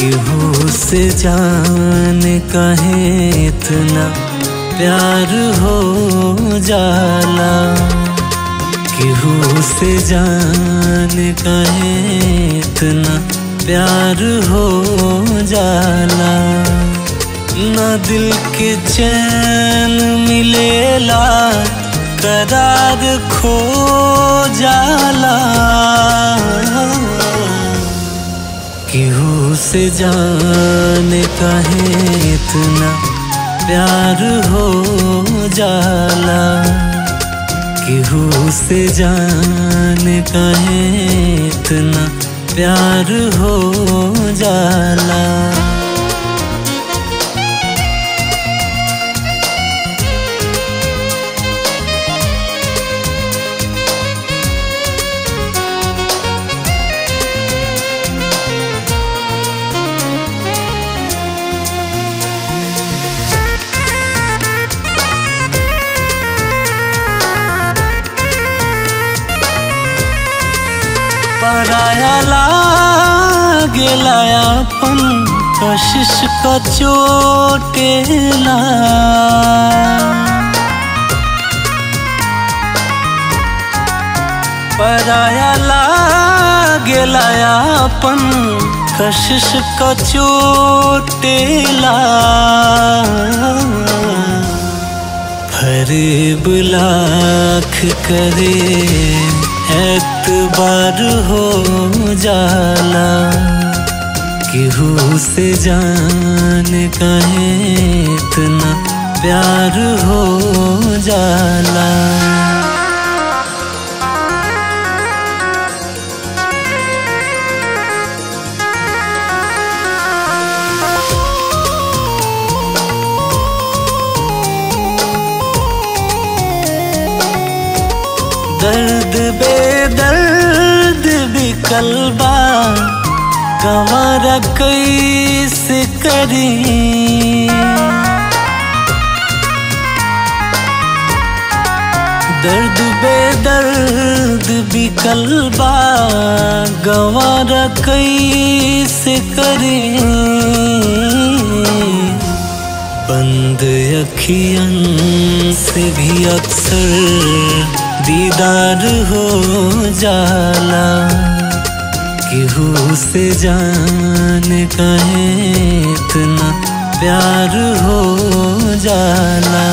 केहू से जान कहे इतना प्यार हो जाला। केहू से जान कहे इतना प्यार हो जाला। न दिल के चैन मिलेला, करार खो जाला। केहू से जान कहे इतना प्यार हो जाला। केहू से जान कहे इतना प्यार हो जाला। पराया लागेला अपन कशिश का चोटेला पराया लागेला अपन कशिश का चोटेला फरेब लाख करे एतबार हो जाला केहू से जान कहे इतना प्यार हो जाला दर्द, बेदर्द भी कलबा कमरा कैसे करी। दर्द, बेदर्द भी कलबा गवारा कैसे करी। बंद अखियन से भी अक्सर दीदार हो जाला केहू से जान कहे इतना प्यार हो जाला।